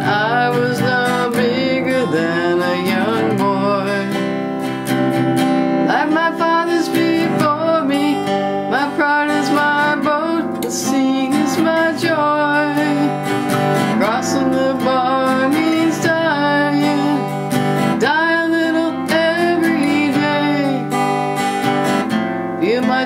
I was no bigger than a young boy. Like my father's before me, my pride is my boat, the sea is my joy. Crossing the bar means dying, die a little every day. Feel my